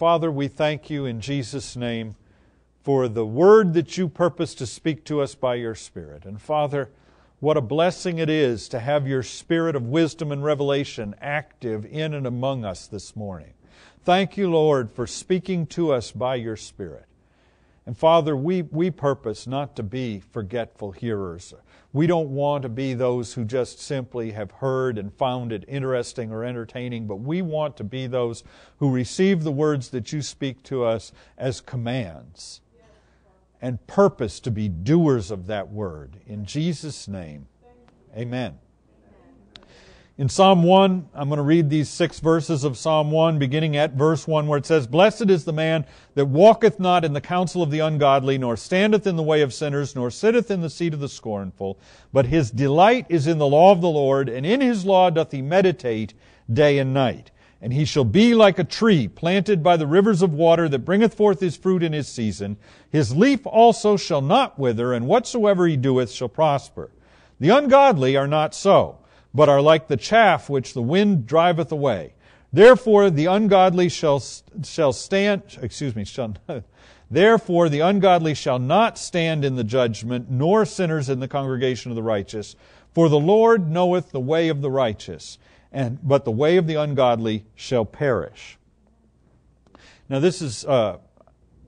Father, we thank you in Jesus' name for the word that you purpose to speak to us by your Spirit. And Father, what a blessing it is to have your Spirit of wisdom and revelation active in and among us this morning. Thank you, Lord, for speaking to us by your Spirit. And Father, we, we purpose not to be forgetful hearers. We don't want to be those who just simply have heard and found it interesting or entertaining, but we want to be those who receive the words that you speak to us as commands and purpose to be doers of that word. In Jesus' name, amen. In Psalm 1, I'm going to read these six verses of Psalm 1, beginning at verse 1, where it says, Blessed is the man that walketh not in the counsel of the ungodly, nor standeth in the way of sinners, nor sitteth in the seat of the scornful, but his delight is in the law of the Lord, and in his law doth he meditate day and night. And he shall be like a tree planted by the rivers of water that bringeth forth his fruit in his season. His leaf also shall not wither, and whatsoever he doeth shall prosper. The ungodly are not so but are like the chaff which the wind driveth away. Therefore the ungodly shall, shall stand, excuse me, shall, therefore the ungodly shall not stand in the judgment, nor sinners in the congregation of the righteous. For the Lord knoweth the way of the righteous, and, but the way of the ungodly shall perish. Now this is uh,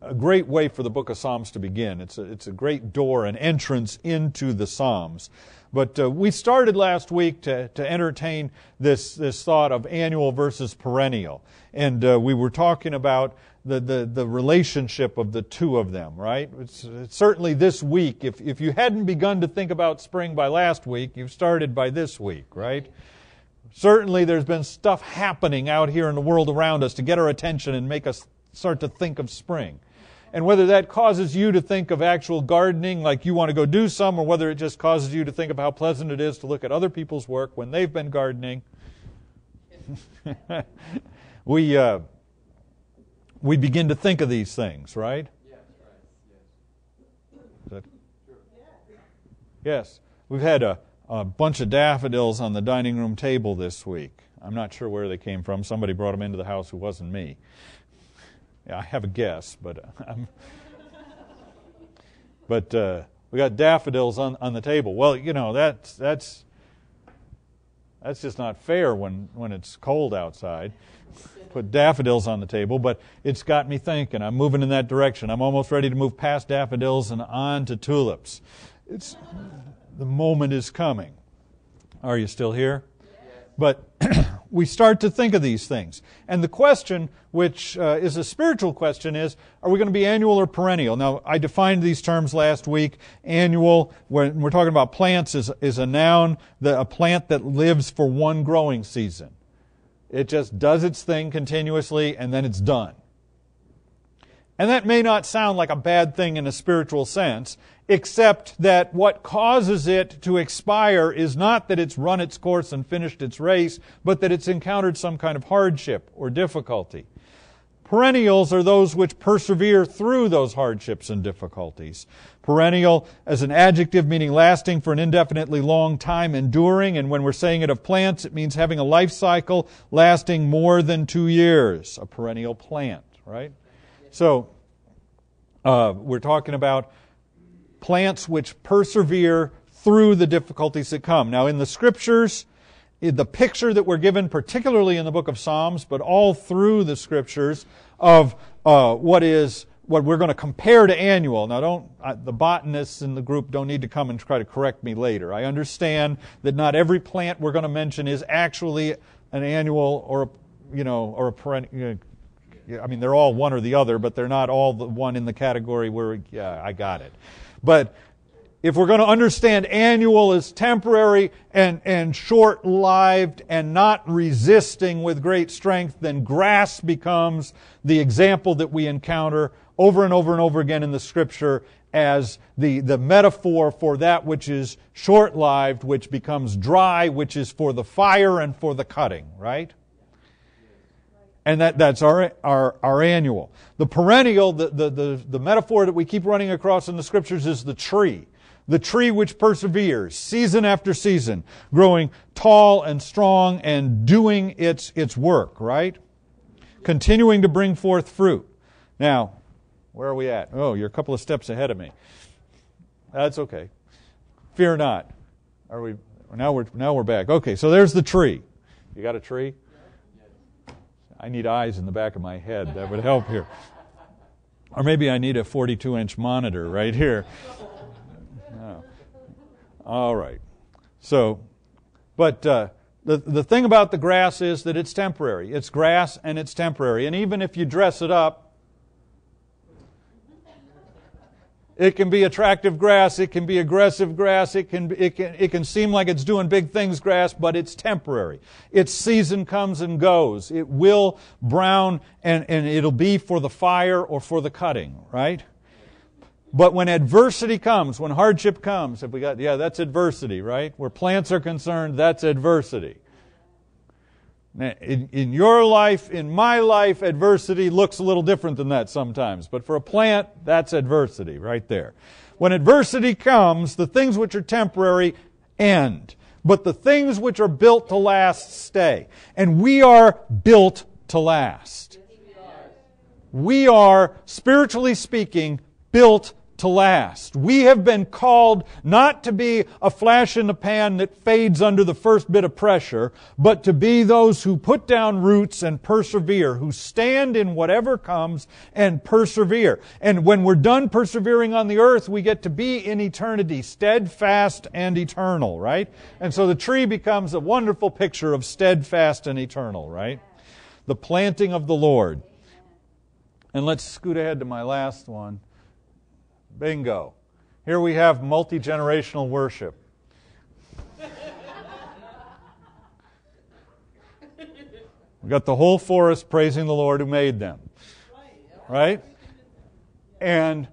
a great way for the book of Psalms to begin. It's a, it's a great door, an entrance into the Psalms. But uh, we started last week to, to entertain this, this thought of annual versus perennial. And uh, we were talking about the, the, the relationship of the two of them, right? It's, it's certainly this week. If, if you hadn't begun to think about spring by last week, you've started by this week, right? Certainly there's been stuff happening out here in the world around us to get our attention and make us start to think of spring. And whether that causes you to think of actual gardening, like you want to go do some, or whether it just causes you to think of how pleasant it is to look at other people's work when they've been gardening, we, uh, we begin to think of these things, right? Yes. We've had a, a bunch of daffodils on the dining room table this week. I'm not sure where they came from. Somebody brought them into the house who wasn't me. Yeah, I have a guess, but I'm. but uh, we got daffodils on, on the table. Well, you know that's that's that's just not fair when when it's cold outside. Put daffodils on the table, but it's got me thinking. I'm moving in that direction. I'm almost ready to move past daffodils and on to tulips. It's the moment is coming. Are you still here? But we start to think of these things. And the question, which uh, is a spiritual question, is are we going to be annual or perennial? Now, I defined these terms last week. Annual, when we're talking about plants, is, is a noun, the, a plant that lives for one growing season. It just does its thing continuously and then it's done. And that may not sound like a bad thing in a spiritual sense, except that what causes it to expire is not that it's run its course and finished its race, but that it's encountered some kind of hardship or difficulty. Perennials are those which persevere through those hardships and difficulties. Perennial as an adjective meaning lasting for an indefinitely long time, enduring, and when we're saying it of plants, it means having a life cycle lasting more than two years. A perennial plant, right? So, uh, we're talking about plants which persevere through the difficulties that come. Now, in the scriptures, the picture that we're given, particularly in the book of Psalms, but all through the scriptures, of uh, what is what we're going to compare to annual. Now, don't uh, the botanists in the group don't need to come and try to correct me later. I understand that not every plant we're going to mention is actually an annual or a, you know or a perennial. I mean, they're all one or the other, but they're not all the one in the category where yeah, I got it. But if we're going to understand annual as temporary and, and short lived and not resisting with great strength, then grass becomes the example that we encounter over and over and over again in the scripture as the, the metaphor for that which is short lived, which becomes dry, which is for the fire and for the cutting, right? And that, that's our, our, our annual. The perennial, the, the, the, the metaphor that we keep running across in the scriptures is the tree. The tree which perseveres season after season, growing tall and strong and doing its, its work, right? continuing to bring forth fruit. Now, where are we at? Oh, you're a couple of steps ahead of me. That's okay. Fear not. Are we now we're now we're back. Okay, so there's the tree. You got a tree? I need eyes in the back of my head. That would help here. Or maybe I need a 42 inch monitor right here. No. All right. So, but uh, the, the thing about the grass is that it's temporary. It's grass and it's temporary. And even if you dress it up, It can be attractive grass. It can be aggressive grass. It can, it can, it can seem like it's doing big things grass, but it's temporary. Its season comes and goes. It will brown and, and it'll be for the fire or for the cutting, right? But when adversity comes, when hardship comes, if we got, yeah, that's adversity, right? Where plants are concerned, that's adversity. In, in, your life, in my life, adversity looks a little different than that sometimes. But for a plant, that's adversity right there. When adversity comes, the things which are temporary end. But the things which are built to last stay. And we are built to last. We are, spiritually speaking, built to last. We have been called not to be a flash in the pan that fades under the first bit of pressure, but to be those who put down roots and persevere, who stand in whatever comes and persevere. And when we're done persevering on the earth, we get to be in eternity, steadfast and eternal, right? And so the tree becomes a wonderful picture of steadfast and eternal, right? The planting of the Lord. And let's scoot ahead to my last one. Bingo. Here we have multi generational worship. we got the whole forest praising the Lord who made them. Right? And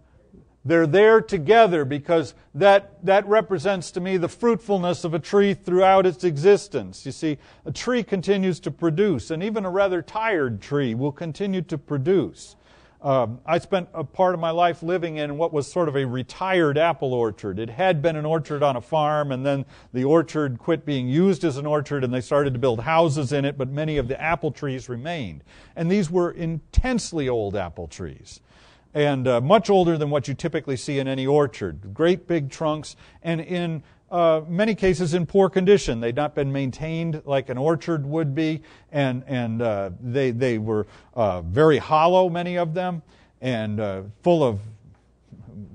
they're there together because that, that represents to me the fruitfulness of a tree throughout its existence. You see, a tree continues to produce, and even a rather tired tree will continue to produce. Um, I spent a part of my life living in what was sort of a retired apple orchard. It had been an orchard on a farm, and then the orchard quit being used as an orchard, and they started to build houses in it, but many of the apple trees remained. And these were intensely old apple trees and uh, much older than what you typically see in any orchard. Great big trunks, and in uh, many cases in poor condition. They'd not been maintained like an orchard would be, and, and uh, they, they were uh, very hollow, many of them, and uh, full of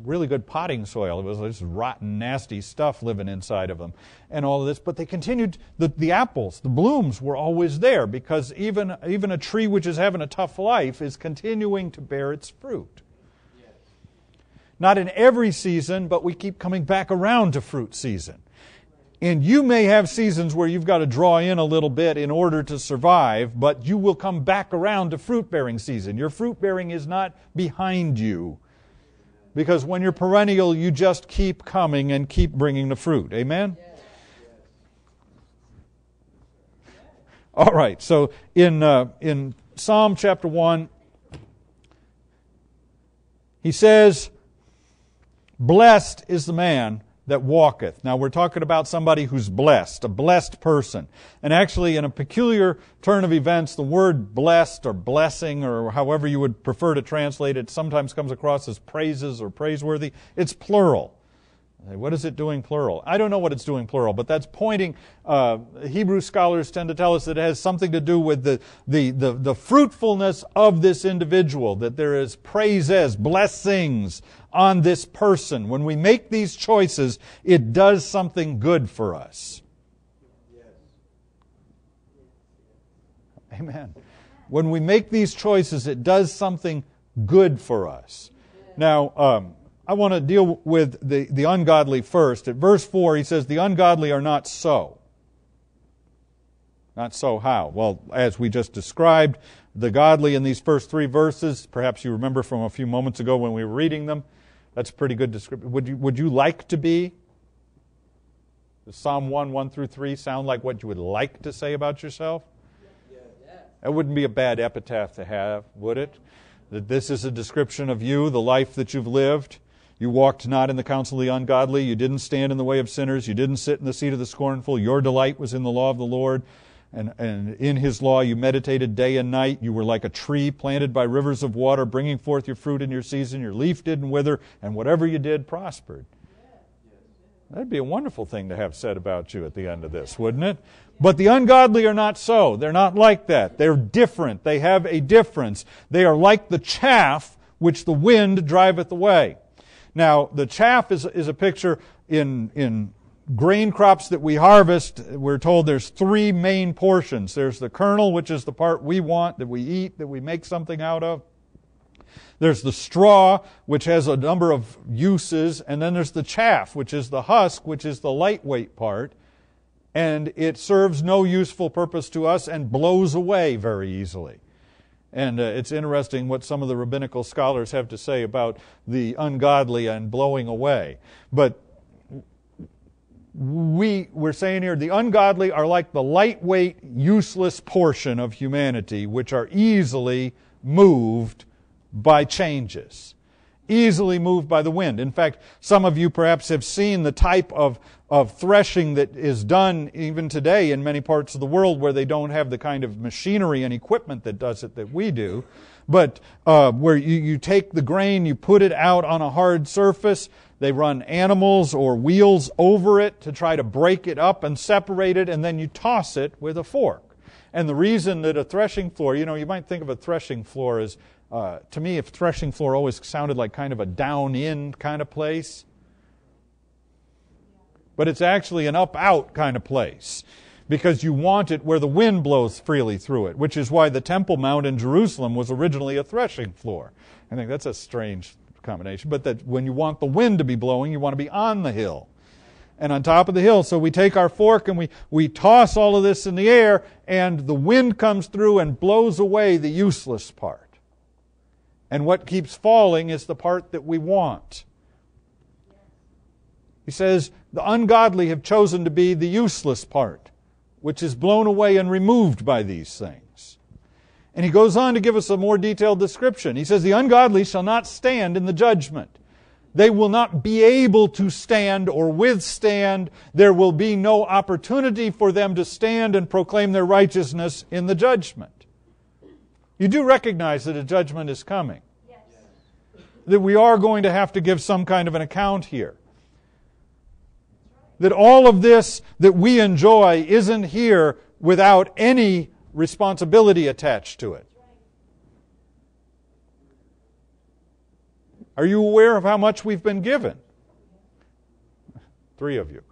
really good potting soil. It was this rotten, nasty stuff living inside of them, and all of this. But they continued. The, the apples, the blooms, were always there because even even a tree which is having a tough life is continuing to bear its fruit. Not in every season, but we keep coming back around to fruit season. And you may have seasons where you've got to draw in a little bit in order to survive, but you will come back around to fruit bearing season. Your fruit bearing is not behind you. Because when you're perennial, you just keep coming and keep bringing the fruit. Amen? All right, so in, uh, in Psalm chapter 1, he says, Blessed is the man that walketh. Now we're talking about somebody who's blessed, a blessed person. And actually, in a peculiar turn of events, the word blessed or blessing or however you would prefer to translate it sometimes comes across as praises or praiseworthy. It's plural. What is it doing plural? I don't know what it's doing plural, but that's pointing. Uh, Hebrew scholars tend to tell us that it has something to do with the, the, the, the fruitfulness of this individual, that there is praises, blessings on this person. When we make these choices, it does something good for us. Amen. When we make these choices, it does something good for us. Now, um, I want to deal with the, the ungodly first. At verse 4, he says, The ungodly are not so. Not so how? Well, as we just described, the godly in these first three verses, perhaps you remember from a few moments ago when we were reading them, that's a pretty good description. Would you, would you like to be? Does Psalm 1, 1 through 3 sound like what you would like to say about yourself? That wouldn't be a bad epitaph to have, would it? That this is a description of you, the life that you've lived. You walked not in the counsel of the ungodly. You didn't stand in the way of sinners. You didn't sit in the seat of the scornful. Your delight was in the law of the Lord. And, and in his law you meditated day and night. You were like a tree planted by rivers of water, bringing forth your fruit in your season. Your leaf didn't wither, and whatever you did prospered. That'd be a wonderful thing to have said about you at the end of this, wouldn't it? But the ungodly are not so. They're not like that. They're different. They have a difference. They are like the chaff which the wind driveth away. Now, the chaff is, is a picture in, in grain crops that we harvest. We're told there's three main portions. There's the kernel, which is the part we want, that we eat, that we make something out of. There's the straw, which has a number of uses, and then there's the chaff, which is the husk, which is the lightweight part, and it serves no useful purpose to us and blows away very easily. And uh, it's interesting what some of the rabbinical scholars have to say about the ungodly and blowing away. But we, we're saying here, the ungodly are like the lightweight, useless portion of humanity, which are easily moved by changes, easily moved by the wind. In fact, some of you perhaps have seen the type of, of threshing that is done even today in many parts of the world where they don't have the kind of machinery and equipment that does it that we do. But uh, where you, you take the grain, you put it out on a hard surface, they run animals or wheels over it to try to break it up and separate it, and then you toss it with a fork. And the reason that a threshing floor, you know, you might think of a threshing floor as uh, to me, a threshing floor always sounded like kind of a down in kind of place. But it's actually an up out kind of place because you want it where the wind blows freely through it, which is why the Temple Mount in Jerusalem was originally a threshing floor. I think that's a strange combination, but that when you want the wind to be blowing, you want to be on the hill and on top of the hill. So we take our fork and we, we toss all of this in the air, and the wind comes through and blows away the useless part. And what keeps falling is the part that we want. He says, the ungodly have chosen to be the useless part, which is blown away and removed by these things. And he goes on to give us a more detailed description. He says, The ungodly shall not stand in the judgment. They will not be able to stand or withstand. There will be no opportunity for them to stand and proclaim their righteousness in the judgment. You do recognize that a judgment is coming. Yes. That we are going to have to give some kind of an account here. That all of this that we enjoy isn't here without any responsibility attached to it. Are you aware of how much we've been given? Three of you.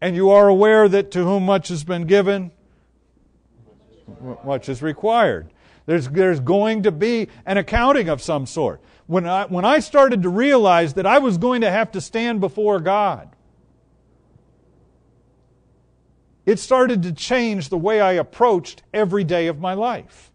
And you are aware that to whom much has been given, much is required. There's, there's going to be an accounting of some sort. When I, when I started to realize that I was going to have to stand before God, it started to change the way I approached every day of my life.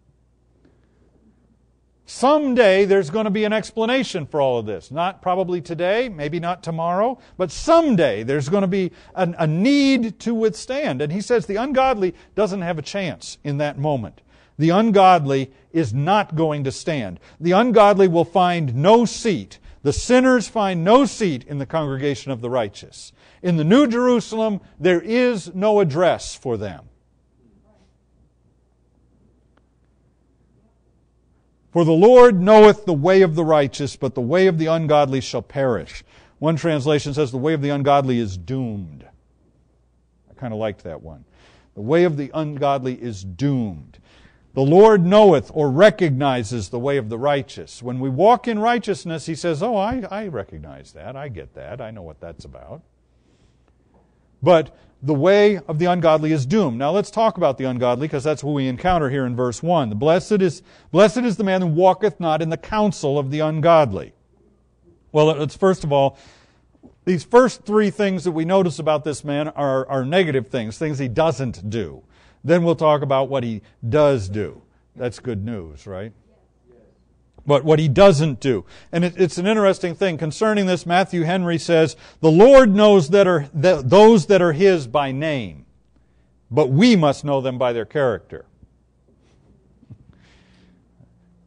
Someday there's going to be an explanation for all of this. Not probably today, maybe not tomorrow, but someday there's going to be an, a need to withstand. And he says the ungodly doesn't have a chance in that moment the ungodly is not going to stand. The ungodly will find no seat. The sinners find no seat in the congregation of the righteous. In the New Jerusalem, there is no address for them. For the Lord knoweth the way of the righteous, but the way of the ungodly shall perish. One translation says the way of the ungodly is doomed. I kind of liked that one. The way of the ungodly is doomed. The Lord knoweth or recognizes the way of the righteous. When we walk in righteousness, He says, Oh, I, I recognize that. I get that. I know what that's about. But the way of the ungodly is doomed. Now let's talk about the ungodly because that's what we encounter here in verse 1. The blessed is, blessed is the man who walketh not in the counsel of the ungodly. Well, let's first of all, these first three things that we notice about this man are, are negative things, things he doesn't do. Then we'll talk about what he does do. That's good news, right? But what he doesn't do. And it, it's an interesting thing. Concerning this, Matthew Henry says, The Lord knows that are, those that are his by name, but we must know them by their character.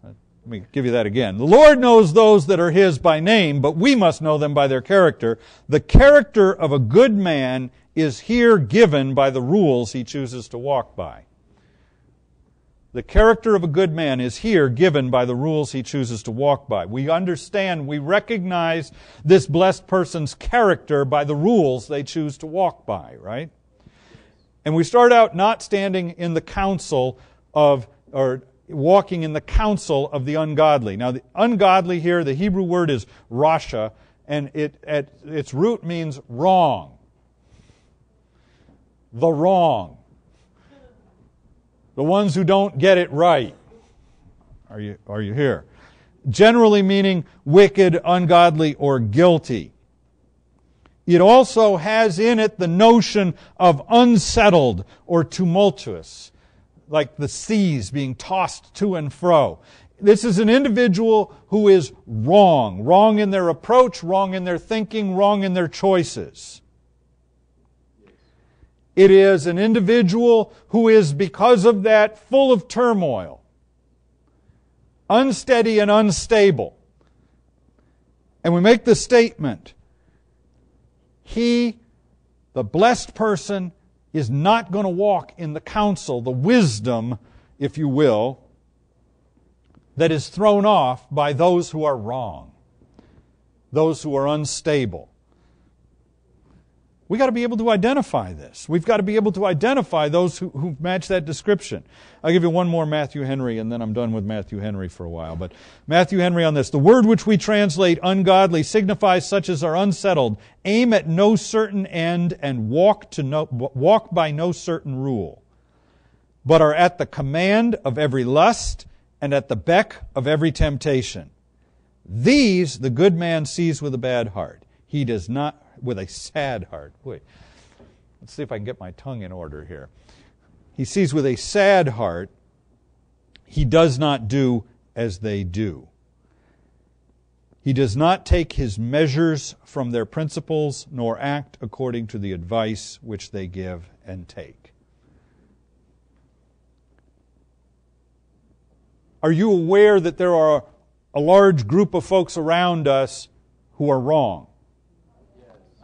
Let me give you that again. The Lord knows those that are his by name, but we must know them by their character. The character of a good man is here given by the rules he chooses to walk by. The character of a good man is here given by the rules he chooses to walk by. We understand, we recognize this blessed person's character by the rules they choose to walk by, right? And we start out not standing in the counsel of, or walking in the counsel of the ungodly. Now, the ungodly here, the Hebrew word is rasha, and it at its root means wrong. The wrong the ones who don't get it right. Are you, are you here? Generally meaning wicked, ungodly, or guilty. It also has in it the notion of unsettled or tumultuous, like the seas being tossed to and fro. This is an individual who is wrong, wrong in their approach, wrong in their thinking, wrong in their choices. It is an individual who is, because of that, full of turmoil, unsteady and unstable. And we make the statement he, the blessed person, is not going to walk in the counsel, the wisdom, if you will, that is thrown off by those who are wrong, those who are unstable. We got to be able to identify this. We've got to be able to identify those who, who match that description. I'll give you one more Matthew Henry, and then I'm done with Matthew Henry for a while. But Matthew Henry on this. The word which we translate ungodly signifies such as are unsettled, aim at no certain end, and walk, to no, walk by no certain rule, but are at the command of every lust and at the beck of every temptation. These the good man sees with a bad heart. He does not with a sad heart. Wait, let's see if I can get my tongue in order here. He sees with a sad heart, he does not do as they do. He does not take his measures from their principles, nor act according to the advice which they give and take. Are you aware that there are a large group of folks around us who are wrong?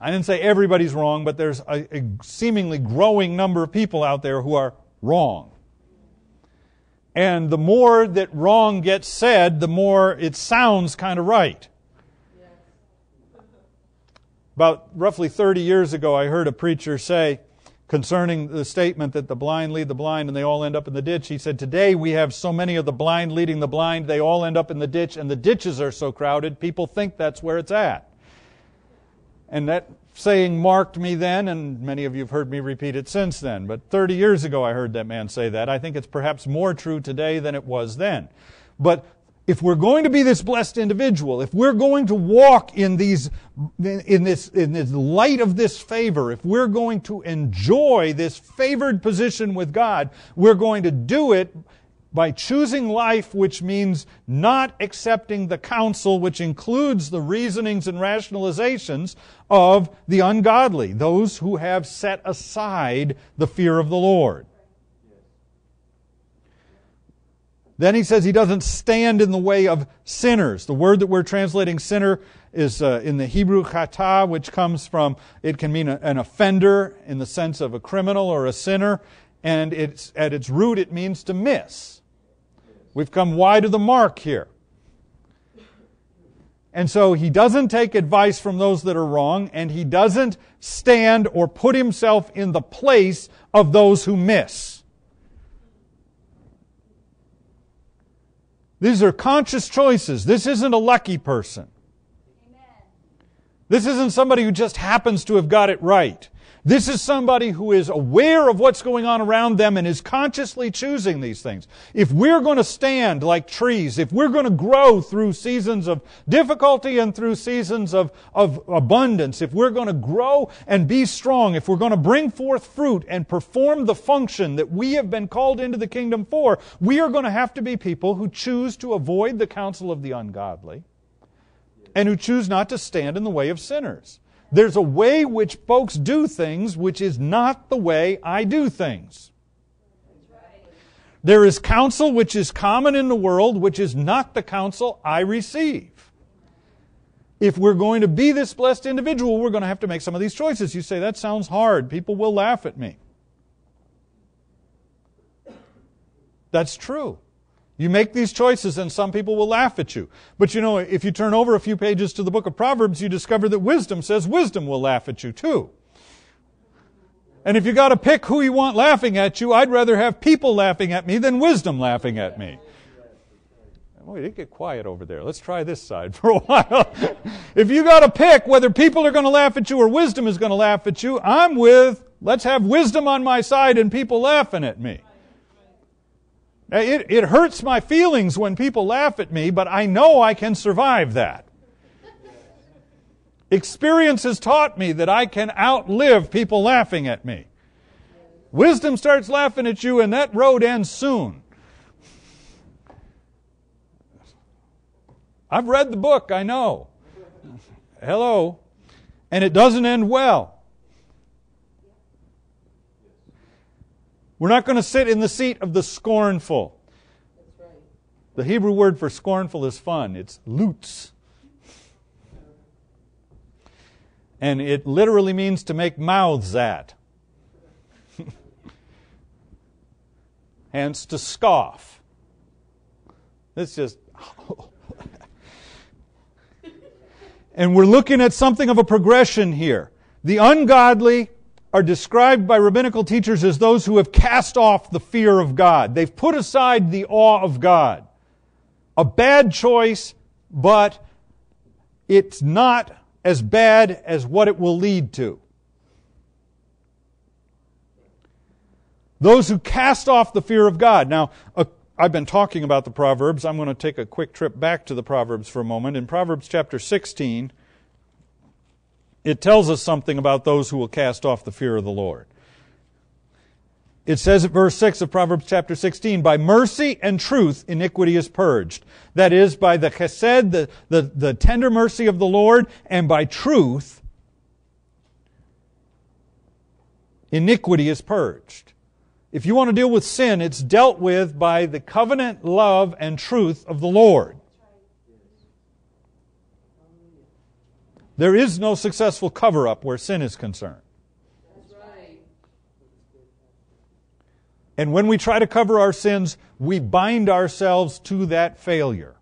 I didn't say everybody's wrong, but there's a, a seemingly growing number of people out there who are wrong. And the more that wrong gets said, the more it sounds kind of right. About roughly 30 years ago, I heard a preacher say concerning the statement that the blind lead the blind and they all end up in the ditch. He said, Today we have so many of the blind leading the blind, they all end up in the ditch, and the ditches are so crowded, people think that's where it's at. And that saying marked me then, and many of you have heard me repeat it since then. But 30 years ago, I heard that man say that. I think it's perhaps more true today than it was then. But if we're going to be this blessed individual, if we're going to walk in these, in this, in this light of this favor, if we're going to enjoy this favored position with God, we're going to do it by choosing life, which means not accepting the counsel, which includes the reasonings and rationalizations of the ungodly, those who have set aside the fear of the Lord. Then he says he doesn't stand in the way of sinners. The word that we're translating sinner is uh, in the Hebrew chata, which comes from, it can mean a, an offender in the sense of a criminal or a sinner, and it's, at its root it means to miss. We've come wide of the mark here. And so he doesn't take advice from those that are wrong, and he doesn't stand or put himself in the place of those who miss. These are conscious choices. This isn't a lucky person. This isn't somebody who just happens to have got it right. This is somebody who is aware of what's going on around them and is consciously choosing these things. If we're going to stand like trees, if we're going to grow through seasons of difficulty and through seasons of, of abundance, if we're going to grow and be strong, if we're going to bring forth fruit and perform the function that we have been called into the kingdom for, we are going to have to be people who choose to avoid the counsel of the ungodly and who choose not to stand in the way of sinners. There's a way which folks do things which is not the way I do things. There is counsel which is common in the world, which is not the counsel I receive. if we're going to be this blessed individual, we're going to have to make some of these choices. You say, that sounds hard. People will laugh at me. That's true. You make these choices and some people will laugh at you. But you know, if you turn over a few pages to the book of Proverbs, you discover that wisdom says wisdom will laugh at you too. And if you got to pick who you want laughing at you, I'd rather have people laughing at me than wisdom laughing at me. Boy, it get quiet over there. Let's try this side for a while. if you got to pick whether people are going to laugh at you or wisdom is going to laugh at you, I'm with let's have wisdom on my side and people laughing at me. It, it hurts my feelings when people laugh at me, but I know I can survive that. Experience has taught me that I can outlive people laughing at me. Wisdom starts laughing at you, and that road ends soon. I've read the book, I know. Hello. And it doesn't end well. We're not going to sit in the seat of the scornful. The Hebrew word for scornful is fun. It's lutz. And it literally means to make mouths at. Hence, to scoff. It's just. and we're looking at something of a progression here. The ungodly are described by rabbinical teachers as those who have cast off the fear of God. They've put aside the awe of God. A bad choice, but it's not as bad as what it will lead to. Those who cast off the fear of God. Now, uh, I've been talking about the Proverbs. I'm going to take a quick trip back to the Proverbs for a moment. In Proverbs chapter 16, it tells us something about those who will cast off the fear of the Lord. It says at verse 6 of Proverbs chapter 16, by mercy and truth iniquity is purged. That is, by the chesed, the, the, the tender mercy of the Lord, and by truth, iniquity is purged. If you want to deal with sin, it's dealt with by the covenant love and truth of the Lord. There is no successful cover up where sin is concerned. And when we try to cover our sins, we bind ourselves to that failure.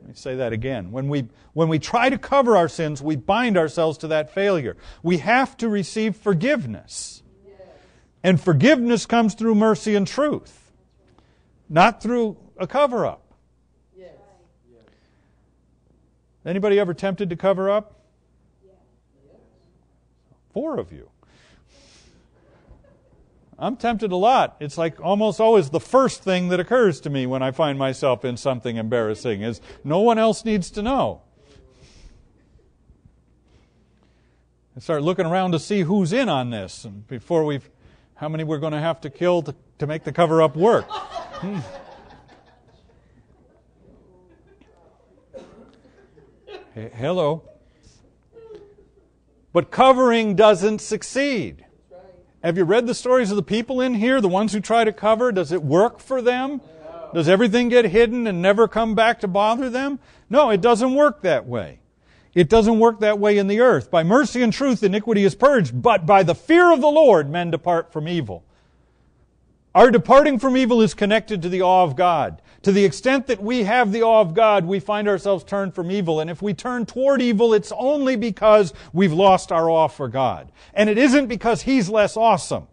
Let me say that again. When we, when we try to cover our sins, we bind ourselves to that failure. We have to receive forgiveness. And forgiveness comes through mercy and truth, not through a cover up. Anybody ever tempted to cover up? Four of you. I'm tempted a lot. It's like almost always the first thing that occurs to me when I find myself in something embarrassing is no one else needs to know. I start looking around to see who's in on this and before we've how many we're going to have to kill to, to make the cover up work. Hmm. Hello. But covering doesn't succeed. Have you read the stories of the people in here, the ones who try to cover? Does it work for them? Does everything get hidden and never come back to bother them? No, it doesn't work that way. It doesn't work that way in the earth. By mercy and truth, iniquity is purged, but by the fear of the Lord, men depart from evil. Our departing from evil is connected to the awe of God. To the extent that we have the awe of God, we find ourselves turned from evil. And if we turn toward evil, it's only because we've lost our awe for God. And it isn't because He's less awesome.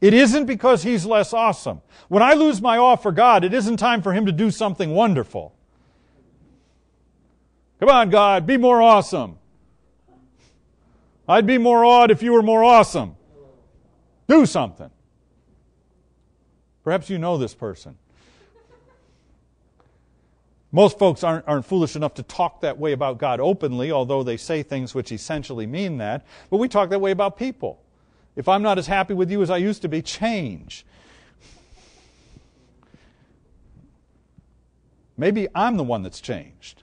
It isn't because He's less awesome. When I lose my awe for God, it isn't time for Him to do something wonderful. Come on, God, be more awesome. I'd be more awed if you were more awesome. Do something. Perhaps you know this person. Most folks aren't, aren't foolish enough to talk that way about God openly, although they say things which essentially mean that. But we talk that way about people. If I'm not as happy with you as I used to be, change. Maybe I'm the one that's changed.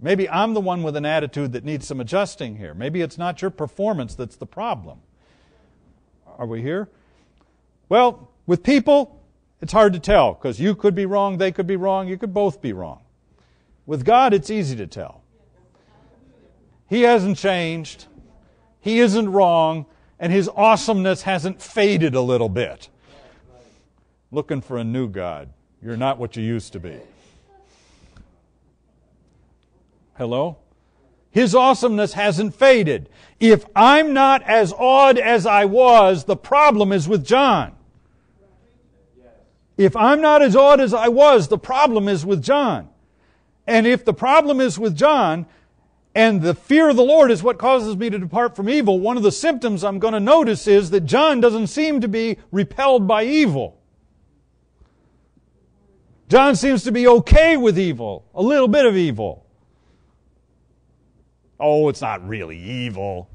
Maybe I'm the one with an attitude that needs some adjusting here. Maybe it's not your performance that's the problem. Are we here? Well, with people, it's hard to tell because you could be wrong, they could be wrong, you could both be wrong. With God, it's easy to tell. He hasn't changed. He isn't wrong. And his awesomeness hasn't faded a little bit. Looking for a new God. You're not what you used to be. Hello? His awesomeness hasn't faded. If I'm not as awed as I was, the problem is with John. If I'm not as awed as I was, the problem is with John. And if the problem is with John, and the fear of the Lord is what causes me to depart from evil, one of the symptoms I'm going to notice is that John doesn't seem to be repelled by evil. John seems to be okay with evil, a little bit of evil. Oh, it's not really evil.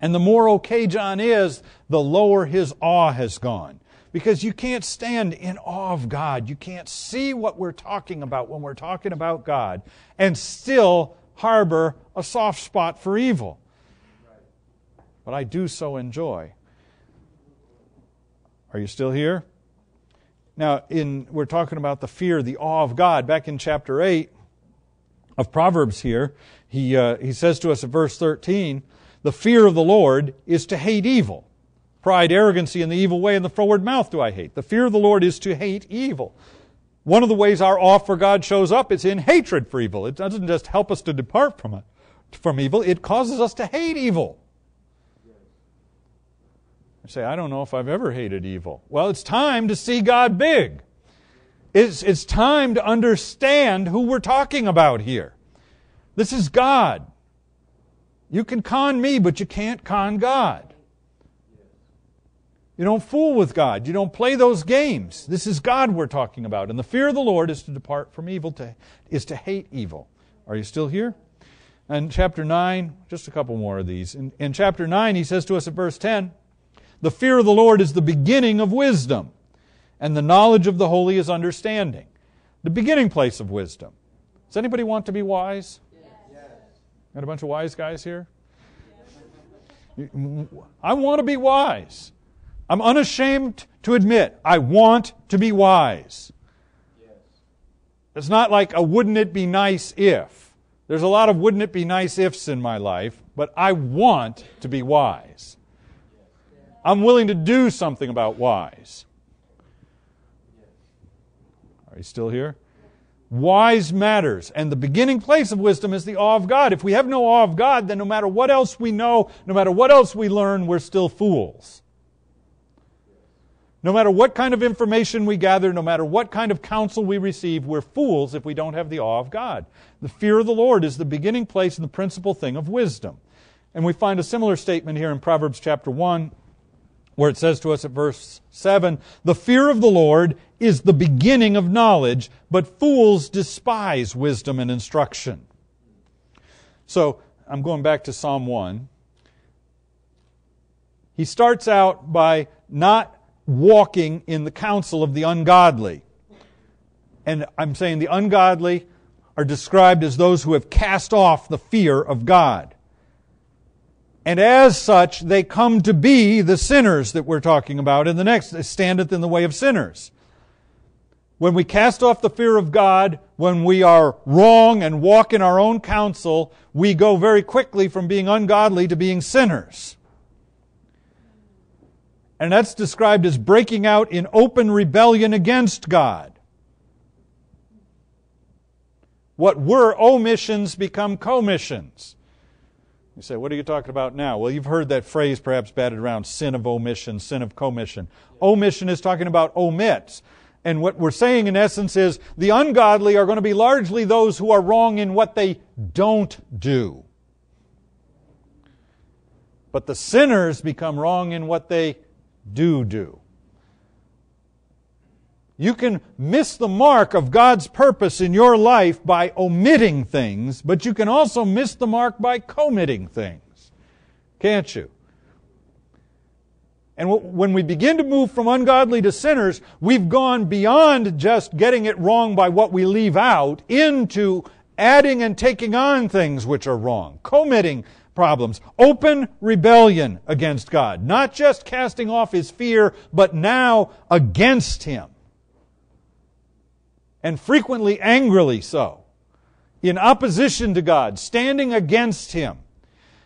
And the more okay John is, the lower his awe has gone. Because you can't stand in awe of God. You can't see what we're talking about when we're talking about God and still harbor a soft spot for evil. But I do so enjoy. Are you still here? Now, in, we're talking about the fear, the awe of God. Back in chapter 8, of Proverbs here, he, uh, he says to us at verse 13, the fear of the Lord is to hate evil. Pride, arrogancy, and the evil way and the froward mouth do I hate. The fear of the Lord is to hate evil. One of the ways our awe for God shows up is in hatred for evil. It doesn't just help us to depart from it, from evil, it causes us to hate evil. I say, I don't know if I've ever hated evil. Well, it's time to see God big. It's, it's time to understand who we're talking about here. This is God. You can con me, but you can't con God. You don't fool with God. You don't play those games. This is God we're talking about. And the fear of the Lord is to depart from evil, to, is to hate evil. Are you still here? And chapter 9, just a couple more of these. In, in chapter 9, he says to us at verse 10 The fear of the Lord is the beginning of wisdom and the knowledge of the holy is understanding. The beginning place of wisdom. Does anybody want to be wise? Yes. Got a bunch of wise guys here? I want to be wise. I'm unashamed to admit I want to be wise. It's not like a wouldn't it be nice if. There's a lot of wouldn't it be nice ifs in my life, but I want to be wise. I'm willing to do something about wise. Are you still here? Wise matters. And the beginning place of wisdom is the awe of God. If we have no awe of God, then no matter what else we know, no matter what else we learn, we're still fools. No matter what kind of information we gather, no matter what kind of counsel we receive, we're fools if we don't have the awe of God. The fear of the Lord is the beginning place and the principal thing of wisdom. And we find a similar statement here in Proverbs chapter 1, where it says to us at verse 7 The fear of the Lord is the beginning of knowledge, but fools despise wisdom and instruction. So, I'm going back to Psalm 1. He starts out by not walking in the counsel of the ungodly. And I'm saying the ungodly are described as those who have cast off the fear of God. And as such, they come to be the sinners that we're talking about in the next, standeth in the way of sinners. When we cast off the fear of God, when we are wrong and walk in our own counsel, we go very quickly from being ungodly to being sinners. And that's described as breaking out in open rebellion against God. What were omissions become commissions. You say, what are you talking about now? Well, you've heard that phrase perhaps batted around sin of omission, sin of commission. Omission is talking about omits. And what we're saying in essence is the ungodly are going to be largely those who are wrong in what they don't do. But the sinners become wrong in what they do do. You can miss the mark of God's purpose in your life by omitting things, but you can also miss the mark by committing things. Can't you? And when we begin to move from ungodly to sinners, we've gone beyond just getting it wrong by what we leave out into adding and taking on things which are wrong, committing problems, open rebellion against God, not just casting off his fear, but now against him. and frequently angrily so, in opposition to God, standing against Him.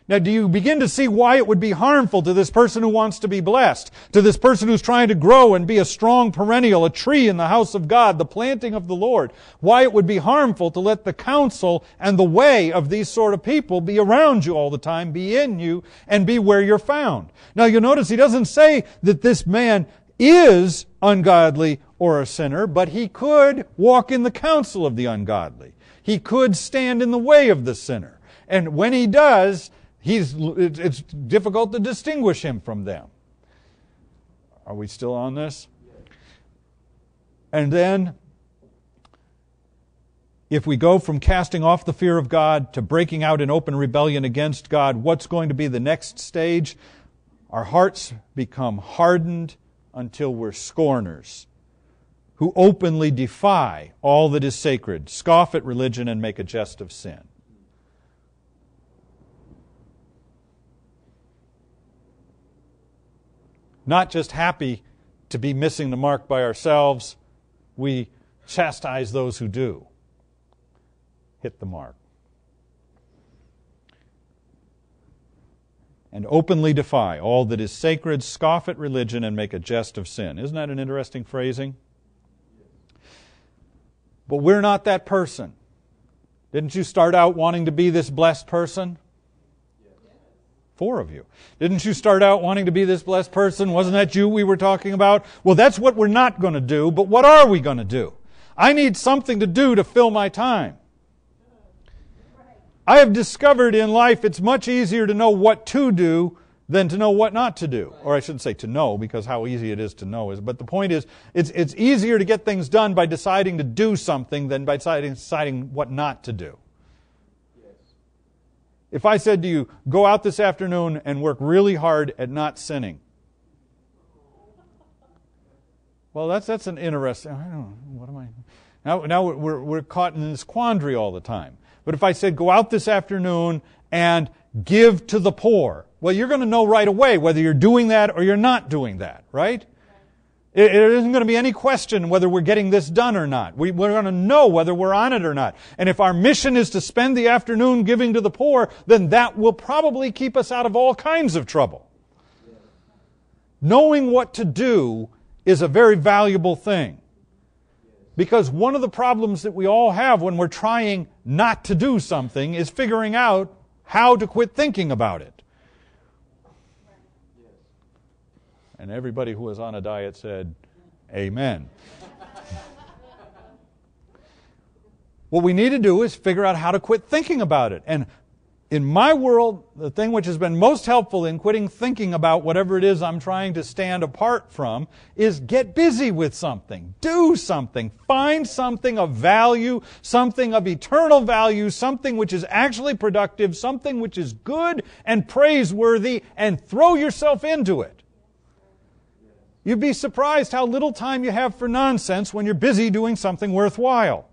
Now, do you begin to see why it would be harmful to this person who wants to be blessed, to this person who's trying to grow and be a strong perennial, a tree in the house of God, the planting of the Lord? Why it would be harmful to let the counsel and the way of these sort of people be around you all the time, be in you, and be where you're found. Now, you'll notice he doesn't say that this man is ungodly or a sinner, but he could walk in the counsel of the ungodly. He could stand in the way of the sinner. And when he does, He's, it's difficult to distinguish him from them. Are we still on this? And then, if we go from casting off the fear of God to breaking out in open rebellion against God, what's going to be the next stage? Our hearts become hardened until we're scorners who openly defy all that is sacred, scoff at religion, and make a jest of sin. Not just happy to be missing the mark by ourselves, we chastise those who do hit the mark. And openly defy all that is sacred, scoff at religion, and make a jest of sin. Isn't that an interesting phrasing? But we're not that person. Didn't you start out wanting to be this blessed person? Four of you. Didn't you start out wanting to be this blessed person? Wasn't that you we were talking about? Well, that's what we're not going to do, but what are we going to do? I need something to do to fill my time. I have discovered in life it's much easier to know what to do than to know what not to do. Or I shouldn't say to know, because how easy it is to know is. But the point is, it's, it's easier to get things done by deciding to do something than by deciding, deciding what not to do. If I said to you, go out this afternoon and work really hard at not sinning. Well, that's, that's an interesting, I don't know, what am I? Now, now we're, we're caught in this quandary all the time. But if I said, go out this afternoon and give to the poor, well, you're going to know right away whether you're doing that or you're not doing that, right? It, it isn't going to be any question whether we're getting this done or not. We, we're going to know whether we're on it or not. And if our mission is to spend the afternoon giving to the poor, then that will probably keep us out of all kinds of trouble. Knowing what to do is a very valuable thing. Because one of the problems that we all have when we're trying not to do something is figuring out how to quit thinking about it. And everybody who was on a diet said, Amen. what we need to do is figure out how to quit thinking about it. And in my world, the thing which has been most helpful in quitting thinking about whatever it is I'm trying to stand apart from is get busy with something. Do something. Find something of value, something of eternal value, something which is actually productive, something which is good and praiseworthy, and throw yourself into it. You'd be surprised how little time you have for nonsense when you're busy doing something worthwhile.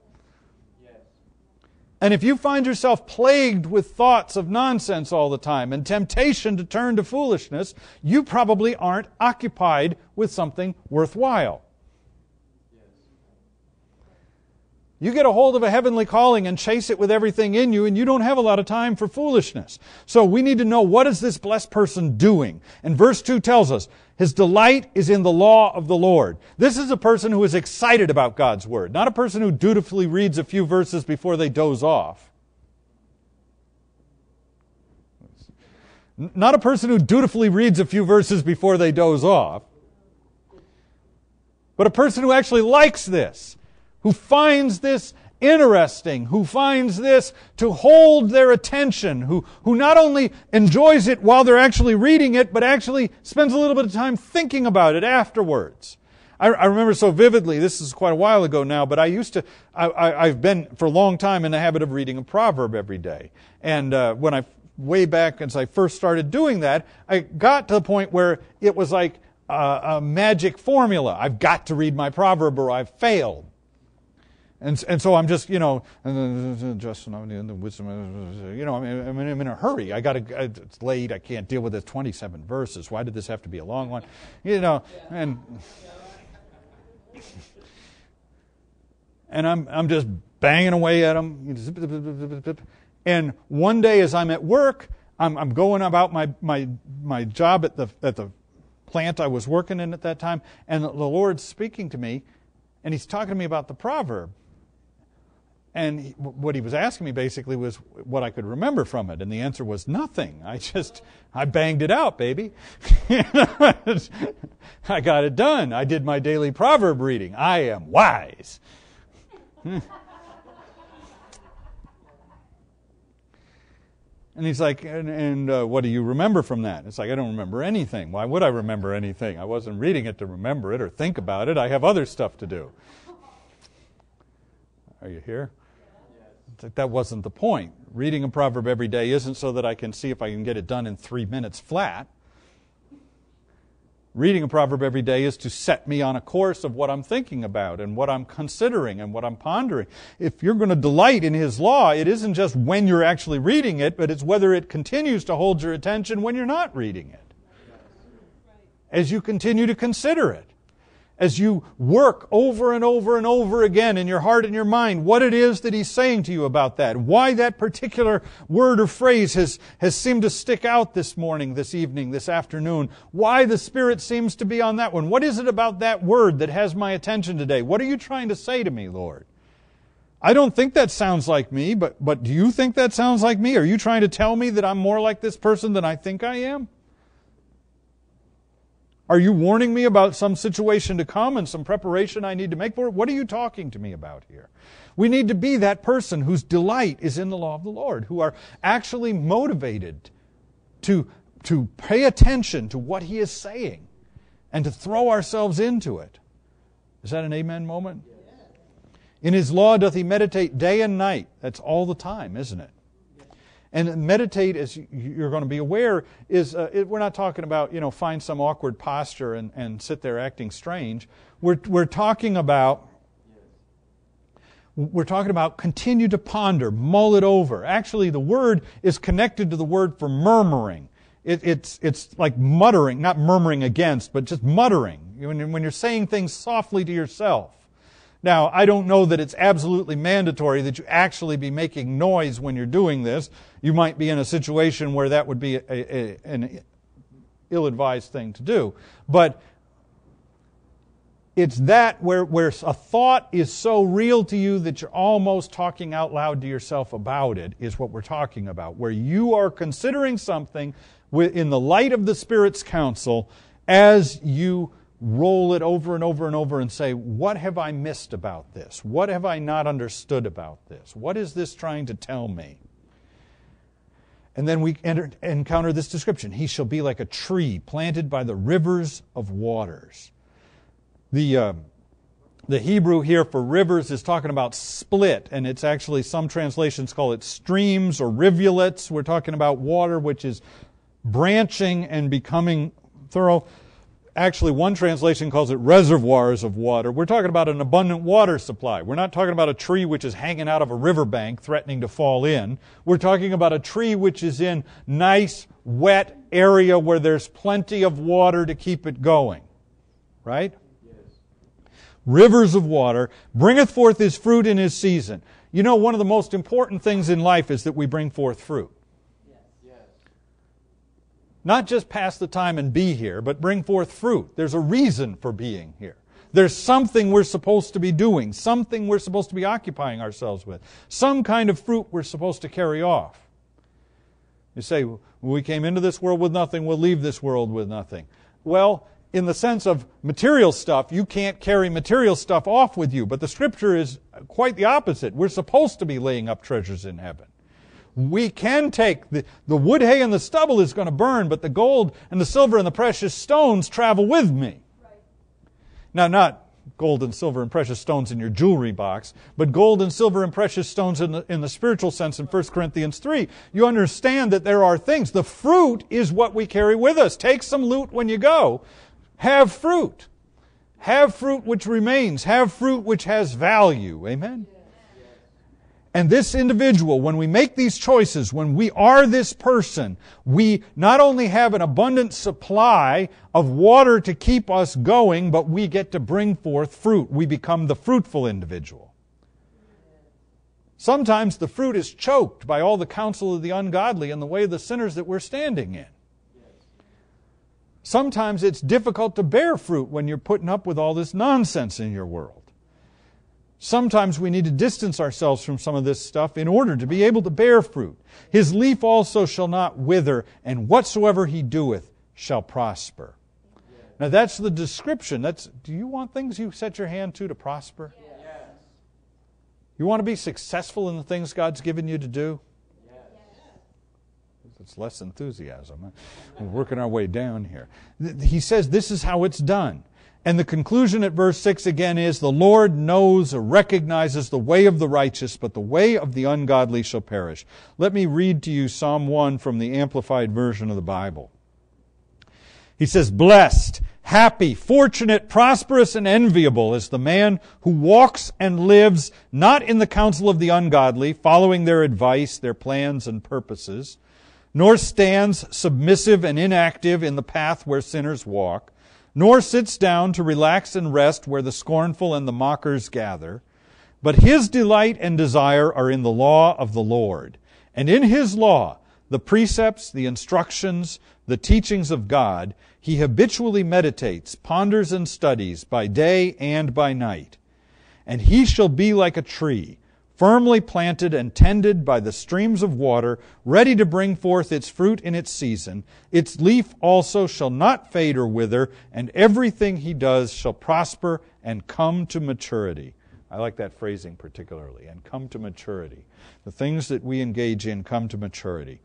And if you find yourself plagued with thoughts of nonsense all the time and temptation to turn to foolishness, you probably aren't occupied with something worthwhile. You get a hold of a heavenly calling and chase it with everything in you, and you don't have a lot of time for foolishness. So we need to know what is this blessed person doing? And verse 2 tells us, his delight is in the law of the Lord. This is a person who is excited about God's word, not a person who dutifully reads a few verses before they doze off. Not a person who dutifully reads a few verses before they doze off, but a person who actually likes this who finds this interesting, who finds this to hold their attention, who, who not only enjoys it while they're actually reading it, but actually spends a little bit of time thinking about it afterwards. I, I remember so vividly, this is quite a while ago now, but I used to, I, have been for a long time in the habit of reading a proverb every day. And uh, when I, way back as I first started doing that, I got to the point where it was like a, a magic formula. I've got to read my proverb or I've failed. And, and so I'm just, you know, just the wisdom, you know, I mean, I'm in a hurry. I got to, it's late. I can't deal with this 27 verses. Why did this have to be a long one? You know, and, and I'm, I'm just banging away at them. And one day as I'm at work, I'm, I'm going about my, my, my job at the, at the plant I was working in at that time, and the Lord's speaking to me, and He's talking to me about the proverb. And what he was asking me basically was what I could remember from it. And the answer was nothing. I just, I banged it out, baby. I got it done. I did my daily proverb reading. I am wise. And he's like, and, and uh, what do you remember from that? It's like, I don't remember anything. Why would I remember anything? I wasn't reading it to remember it or think about it. I have other stuff to do. Are you here? That wasn't the point. Reading a proverb every day isn't so that I can see if I can get it done in three minutes flat. Reading a proverb every day is to set me on a course of what I'm thinking about and what I'm considering and what I'm pondering. If you're going to delight in His law, it isn't just when you're actually reading it, but it's whether it continues to hold your attention when you're not reading it. As you continue to consider it as you work over and over and over again in your heart and your mind what it is that he's saying to you about that, why that particular word or phrase has, has seemed to stick out this morning, this evening, this afternoon, why the Spirit seems to be on that one. What is it about that word that has my attention today? What are you trying to say to me, Lord? I don't think that sounds like me, but, but do you think that sounds like me? Are you trying to tell me that I'm more like this person than I think I am? Are you warning me about some situation to come and some preparation I need to make for it? What are you talking to me about here? We need to be that person whose delight is in the law of the Lord, who are actually motivated to, to pay attention to what He is saying and to throw ourselves into it. Is that an amen moment? In His law doth He meditate day and night. That's all the time, isn't it? And meditate, as you're going to be aware, is uh, it, we're not talking about, you know, find some awkward posture and, and sit there acting strange. We're, we're talking about we're talking about continue to ponder, mull it over. Actually, the word is connected to the word for murmuring. It, it's, it's like muttering, not murmuring against, but just muttering. When, when you're saying things softly to yourself. Now, I don't know that it's absolutely mandatory that you actually be making noise when you're doing this. You might be in a situation where that would be a, a, an ill advised thing to do. But it's that where, where a thought is so real to you that you're almost talking out loud to yourself about it, is what we're talking about. Where you are considering something in the light of the Spirit's counsel as you roll it over and over and over and say, What have I missed about this? What have I not understood about this? What is this trying to tell me? And then we enter, encounter this description He shall be like a tree planted by the rivers of waters. The, uh, the Hebrew here for rivers is talking about split, and it's actually some translations call it streams or rivulets. We're talking about water which is branching and becoming thorough actually one translation calls it reservoirs of water. We're talking about an abundant water supply. We're not talking about a tree which is hanging out of a riverbank threatening to fall in. We're talking about a tree which is in nice, wet area where there's plenty of water to keep it going. Right? Rivers of water, bringeth forth his fruit in his season. You know, one of the most important things in life is that we bring forth fruit. Not just pass the time and be here, but bring forth fruit. There's a reason for being here. There's something we're supposed to be doing, something we're supposed to be occupying ourselves with, some kind of fruit we're supposed to carry off. You say, we came into this world with nothing, we'll leave this world with nothing. Well, in the sense of material stuff, you can't carry material stuff off with you, but the scripture is quite the opposite. We're supposed to be laying up treasures in heaven we can take the, the wood, hay, and the stubble is going to burn, but the gold and the silver and the precious stones travel with me. Right. Now, not gold and silver and precious stones in your jewelry box, but gold and silver and precious stones in the, in the spiritual sense in 1 Corinthians 3. You understand that there are things. The fruit is what we carry with us. Take some loot when you go. Have fruit. Have fruit which remains. Have fruit which has value. Amen? And this individual, when we make these choices, when we are this person, we not only have an abundant supply of water to keep us going, but we get to bring forth fruit. We become the fruitful individual. Sometimes the fruit is choked by all the counsel of the ungodly and the way of the sinners that we're standing in. Sometimes it's difficult to bear fruit when you're putting up with all this nonsense in your world. Sometimes we need to distance ourselves from some of this stuff in order to be able to bear fruit. His leaf also shall not wither, and whatsoever he doeth shall prosper. Now that's the description. That's do you want things you set your hand to to prosper? Yes. You want to be successful in the things God's given you to do? Yes. It's less enthusiasm. We're working our way down here. He says this is how it's done. And the conclusion at verse 6 again is the Lord knows or recognizes the way of the righteous, but the way of the ungodly shall perish. Let me read to you Psalm 1 from the Amplified Version of the Bible. He says, Blessed, happy, fortunate, prosperous, and enviable is the man who walks and lives not in the counsel of the ungodly, following their advice, their plans, and purposes, nor stands submissive and inactive in the path where sinners walk nor sits down to relax and rest where the scornful and the mockers gather. But his delight and desire are in the law of the Lord. And in his law, the precepts, the instructions, the teachings of God, he habitually meditates, ponders, and studies by day and by night. And he shall be like a tree firmly planted and tended by the streams of water, ready to bring forth its fruit in its season. Its leaf also shall not fade or wither, and everything he does shall prosper and come to maturity. I like that phrasing particularly, and come to maturity. The things that we engage in come to maturity.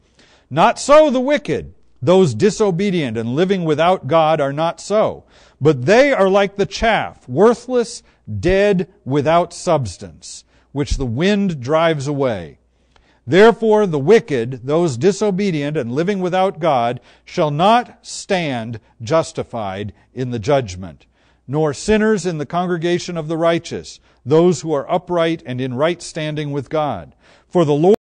Not so the wicked. Those disobedient and living without God are not so, but they are like the chaff, worthless, dead, without substance which the wind drives away. Therefore, the wicked, those disobedient and living without God, shall not stand justified in the judgment, nor sinners in the congregation of the righteous, those who are upright and in right standing with God. For the Lord